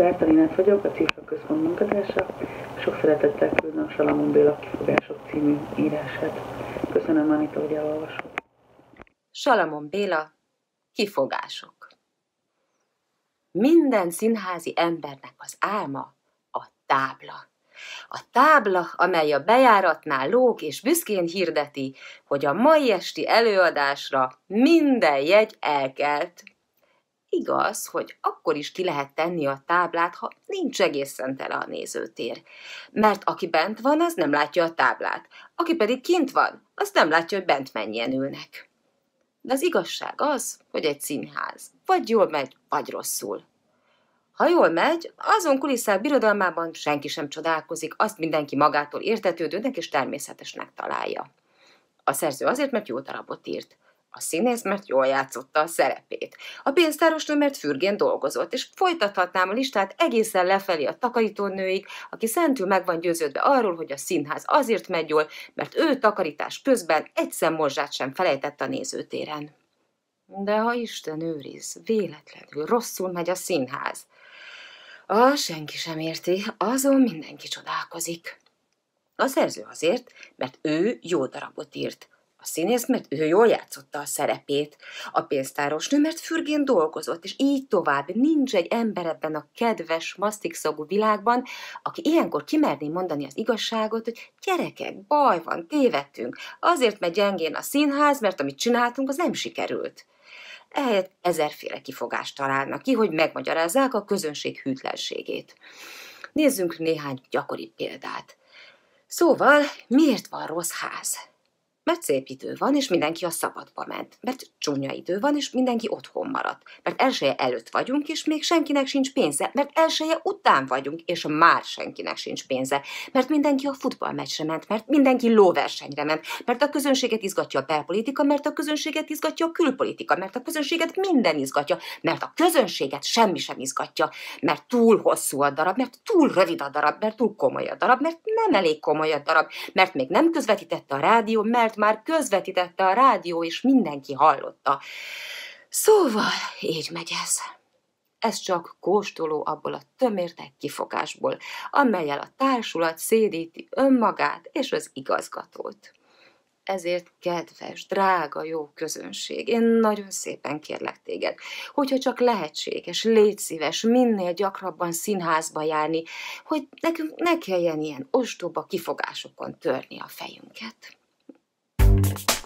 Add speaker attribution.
Speaker 1: Bertalinát vagyok, a Cifra Központ munkatársa. Sok szeretettel küldöm Salamon Béla kifogások című írását. Köszönöm, Anita, hogy elolvasod.
Speaker 2: Salamon Béla, kifogások. Minden színházi embernek az álma a tábla. A tábla, amely a bejáratnál lóg és büszkén hirdeti, hogy a mai esti előadásra minden jegy elkelt. Igaz, hogy akkor is ki lehet tenni a táblát, ha nincs egészen tele a nézőtér. Mert aki bent van, az nem látja a táblát. Aki pedig kint van, az nem látja, hogy bent mennyien ülnek. De az igazság az, hogy egy színház vagy jól megy, vagy rosszul. Ha jól megy, azon kulisszák birodalmában senki sem csodálkozik, azt mindenki magától értetődőnek és természetesnek találja. A szerző azért, mert jó darabot írt. A színész, mert jól játszotta a szerepét. A pénztárosnő, mert fürgén dolgozott, és folytathatnám a listát egészen lefelé a takarítónőig, aki szentül meg van győződve arról, hogy a színház azért megy jól, mert ő takarítás közben egy szemmorzsát sem felejtett a nézőtéren. De ha Isten őriz, véletlenül rosszul megy a színház. A senki sem érti, azon mindenki csodálkozik. A szerző azért, mert ő jó darabot írt. A színész, mert ő jól játszotta a szerepét. A pénztárosnő, mert fürgén dolgozott, és így tovább. Nincs egy ember ebben a kedves, masztikszagú világban, aki ilyenkor kimerné mondani az igazságot, hogy gyerekek, baj van, tévedtünk. Azért megy gyengén a színház, mert amit csináltunk, az nem sikerült. Ehelyett ezerféle kifogást találnak ki, hogy megmagyarázzák a közönség hűtlenségét. Nézzünk néhány gyakori példát. Szóval, miért van rossz ház? Mert szép idő van, és mindenki a szabadba ment. Mert csúnya idő van, és mindenki otthon maradt. Mert elsője előtt vagyunk, és még senkinek sincs pénze. Mert elsője után vagyunk, és már senkinek sincs pénze. Mert mindenki a futballmeccsre ment, mert mindenki lóversenyre ment. Mert a közönséget izgatja a belpolitika, mert a közönséget izgatja a külpolitika, mert a közönséget minden izgatja, mert a közönséget semmi sem izgatja, mert túl hosszú a darab, mert túl rövid a darab, mert túl komoly a darab, mert nem elég komoly a darab, mert még nem közvetítette a rádió, mert már közvetítette a rádió, és mindenki hallotta. Szóval így megy ez. Ez csak kóstoló abból a tömértek kifogásból, amelyel a társulat szédíti önmagát és az igazgatót. Ezért, kedves, drága, jó közönség, én nagyon szépen kérlek téged, hogyha csak lehetséges, légy szíves, minél gyakrabban színházba járni, hogy nekünk ne kelljen ilyen ostoba kifogásokon törni a fejünket. Thank you.